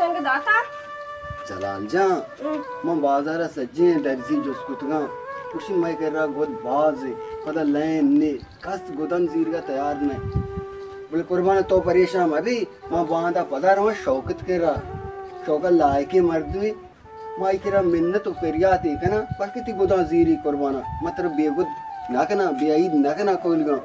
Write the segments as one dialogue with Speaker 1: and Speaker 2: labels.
Speaker 1: वाला के दो चंग दाता।
Speaker 2: जलाल जा मैं बाज़ार सज्जे दर्जी जोस्कुतगा कुशी मैं कर रहा गोद बाज पता लैन ने कस गोदन जीर का तैयार ने बोले कुर्बान तो परेशान अभी मैं बांधा पता रहा शौकत कर रहा। शौकत लायके मर्द में माई के रहा मिन्नत उपरिया थी कना पर कितनी गोदा जीरी कुर्बाना मतलब बेगुद ना कना बेईद ना कना कोई लगा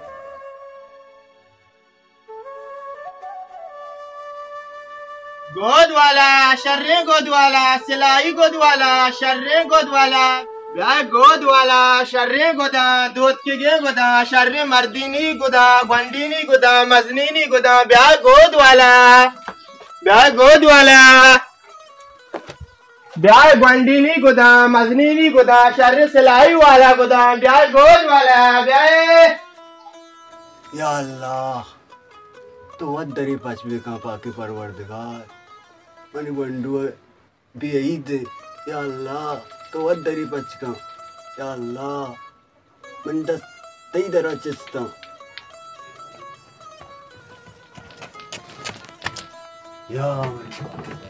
Speaker 3: गोद वाला शर्रे गोद वाला सिलाई गोद वाला शर्रे गोद वाला गोद वाला शर्रे गोदा, दूध के गे गोदा, शर्रे मर्दीनी गोदा gwandini गोदा, मजनीनी गोदा ब्याह गोद वाला ब्याह गोद वाला ब्याह gwandini गोदा, मजनीनी गोदा, शर्रे सिलाई वाला गोदा ब्याह गोद वाला ब्याह
Speaker 2: या अल्लाह तो वद दरी पचवे का पाके परवरदिगार। मनी बंडू बेईद या अल्लाह तो वद दरी पच का या अल्लाह दस तई दरा चिस्ता या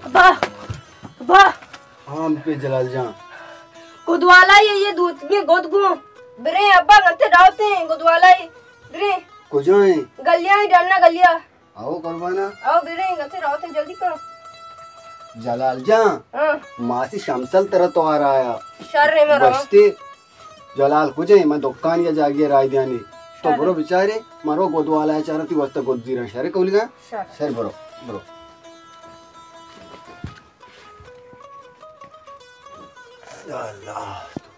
Speaker 1: अब्बा अब्बा
Speaker 2: हम पे जलाल जा
Speaker 1: गुदवाला ये ये दूध में गोद गो बिरे अब्बा नते डालते हैं गुदवाला ये बिरे
Speaker 2: को जाए
Speaker 1: गलिया ही डालना गलिया
Speaker 2: आओ करवाना
Speaker 1: आओ बिरे नते डालते जल्दी करो
Speaker 2: जलाल जा
Speaker 1: हाँ।
Speaker 2: मासी शमसल तरह तो आ रहा है
Speaker 1: बचते जलाल कुछ
Speaker 2: बस्ते जलाल कुजे मैं दुकान या जागे राय दियानी तो बरो बिचारे मारो गोदवाला है चारती वस्त गोद जीरा शरे कौलिगा
Speaker 1: शर।
Speaker 2: सर बरो बरो। जलाल अल्लाह।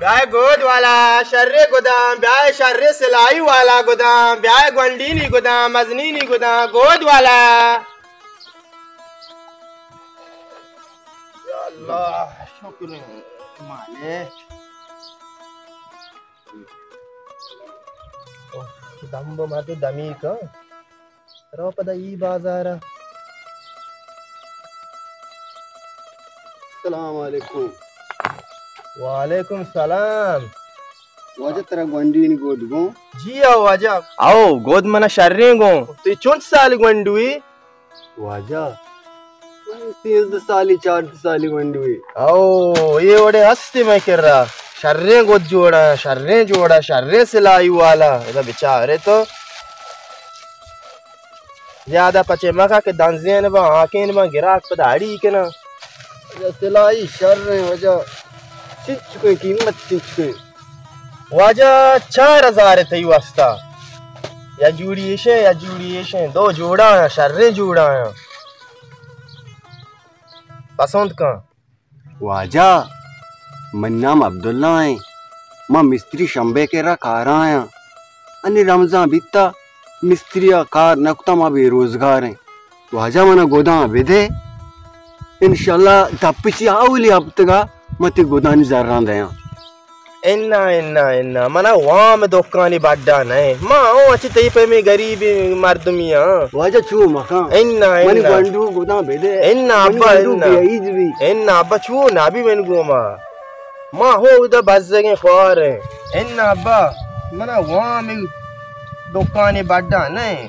Speaker 3: ब्याय गोद वाला शर्रे गोदाम ब्याय शर्रे सिलाई वाला गोदाम ब्याह गंडीनी गोदाम मजनीनी गोदाम गोद वाला। अल्लाह शुक्र माने। ದಂಬ ಮತ್ತು
Speaker 2: ದಮೀಕ ರೋಪದ
Speaker 3: वालेकुम सलाम।
Speaker 2: वजह तेरा गंडी नी गोद गो।
Speaker 3: जी आओ आजा। आओ गोद मना शर्रे गो। तू चौंच साल गुंडुई
Speaker 2: वजह तीन साली चार साली गंडी हुई।
Speaker 3: आओ ये ओडे हस्ती मैं कर रहा। शर्रे गोद जोड़ा शर्रे जोड़ा शर्रे सिलाई वाला। इधर बेचारे तो। ज़्यादा पचे मका के दांजे ने बा आके ने बा गिराक पधाड़ी के ना।
Speaker 2: सिलाई शर रहे वजह। चिच कोई कीमत कोई
Speaker 3: वाजा चार हज़ार थी वास्ता। या जूड़ी शे या जूड़ी शे दो जोड़ा है, शर्रे जोड़ा है। पसंद का
Speaker 2: वजह मन नाम अब्दुल्ला है। माँ मिस्त्री शंबे के रा कारा आया अनि रमज़ान बीता, मिस्त्री कार नकुता माँ बेरोजगार है। वजह मना गोदा विधे। इंशाल्लाह तप्पिची आवली अब तक मते गोदानी जर्रा दया।
Speaker 3: इन्ना इन्ना इन्ना। मना वहाँ में दुकानी बाड्डा नहीं माँ ओ अच्छी तई पे में गरीबी मर्दमिया
Speaker 2: वजह छू मका
Speaker 3: इन्ना
Speaker 2: मन
Speaker 3: इन्ना।
Speaker 2: गंडू गोदा बेदे
Speaker 3: इन्ना अब्बा इन्ना। इन्ना अब्बा छू ना भी मैंने गोमा माँ। हो उधर बस जगह ख्वार है। इन्ना अब्बा मना वहाँ में दुकानी बाड्डा नहीं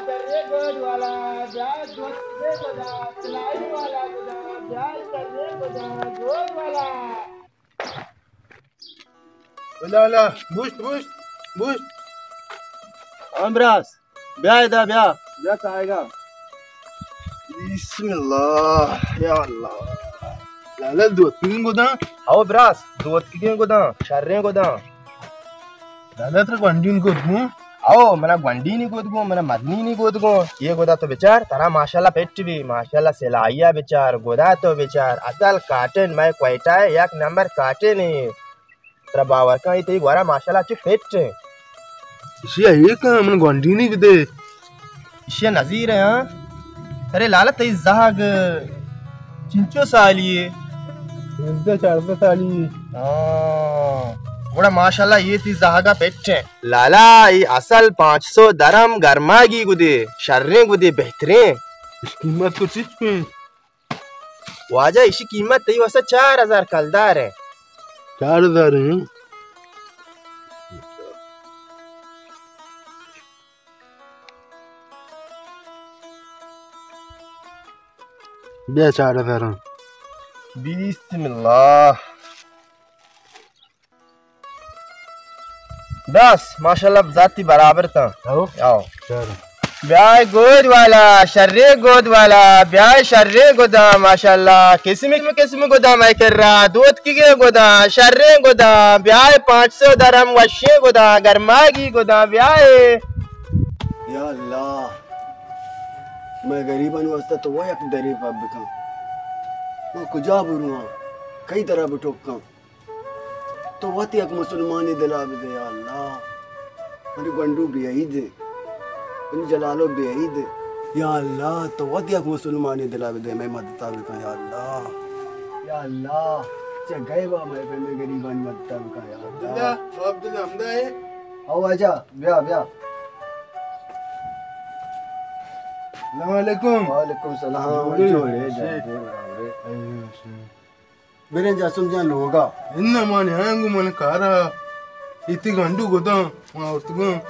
Speaker 3: गोद वाला ब्याज गोद गोदा सिलाई वाला गोदा ब्याज चर्रे गोदा गोद वाला ला ला बुस्ट बुस्ट बुस्ट
Speaker 2: अमरास ब्याह दा ब्याह
Speaker 3: जस आएगा बिस्मिल्लाह या अल्लाह लाला दो तीन गोदा आओ ब्रास दो तीन गोदा लाला तर आओ मना गंडीनी गोदगु मना मदनीनी गोदगु ये गोदा तो बेचार तारा माशाल्लाह पेट भी माशाल्लाह सिलाइया बेचार गोदा तो बेचार। असल काटन मैं क्वेटा है एक नंबर काटे नहीं तेरा बावर का ये गोरा माशाल्लाह अच्छे फिट है।
Speaker 4: एक मन गोंडीनी बिदे
Speaker 3: इशिया नजीर है हाँ। अरे लाला तई जाग ये ती जागा पेट है लाला ये असल 500 दरम गरमागी गुदे शर्रे गुदे बेहतरीन।
Speaker 4: कीमत तो चिच पे
Speaker 3: वाजा इसी कीमत तई वैसे चार हज़ार कलदार है।
Speaker 4: चार हज़ार है? बे चार हज़ार
Speaker 3: बिस्मिल्लाह। बस माशाल्लाह जाती बराबर था
Speaker 4: आओ
Speaker 3: आओ ब्याह गोद वाला शर्रे गोद वाला ब्याह शर्रे गोदाम माशाल्लाह किस्म किस्म गोदा मैं कर रहा दूध की के गोदा शर्रे गोदा ब्याह पाँच सौ दरम वशे गोदा गरमागी गोदाम ब्याह
Speaker 2: या अल्लाह मैं गरीबन वास्ता तो वो एक दरीब अब बिका मैं कुजा बुरुआ कई तरह बटोका तो वत एक मुसलमान दिला दे अल्लाह। मेरी गंडू बेई दे मेरी जलालो बेई दे। या अल्लाह तो वत एक मुसलमान दिला दे मैं मदद मदता बिका या अल्लाह। या अल्लाह चे गए बा मैं पे मैं गरीबन मदता बिका या अल्लाह।
Speaker 4: अब्दुल्ला हमदा है?
Speaker 2: आओ आजा ब्याह ब्याह।
Speaker 4: अलैकुम।
Speaker 2: वालेकुम सलाम। जोड़े जाते बराबरे Berenja somja loga. Enna
Speaker 4: mani yangu mani kara. Iti gandu godan. Ma ortugun.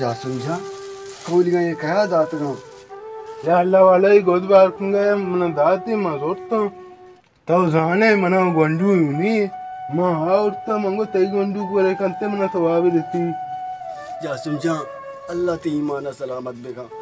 Speaker 2: जा समझा कोलिगा ये कहा दात गाँव
Speaker 4: या अल्लाह वाला ही गोद बार कुंगा या मन दाती माँ सोचता तब जाने मना गंडू यूनी माँ औरता मंगो तई गंडू को
Speaker 2: रे कंते मना तो आवे देती जा अल्लाह ती ईमान सलामत बेगा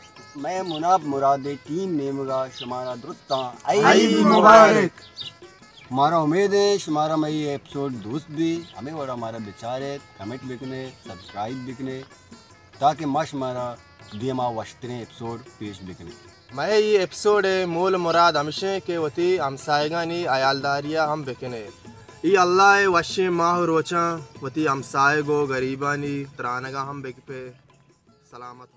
Speaker 2: मैं मुनाब मुराद टीम नेमगा शुमारा दुरुस्ता।
Speaker 4: मुबारक।
Speaker 2: हमारा उम्मीद है शुमारा में ये एपिसोड दोस्त भी। हमें और हमारा बेचारे कमेंट बिकने सब्सक्राइब बिकने ताकि माश हमारा दियमा वश्तरे एपिसोड पेश बिकने
Speaker 3: मैं ये एपिसोड है मूल मुराद हमशे के वती हमसायगानी आयालदारिया हम बेकने। ये अल्लाह वशे माह रोचा वती हमसाय गो गरीबानी त्रानगा हम बेक पे सलामत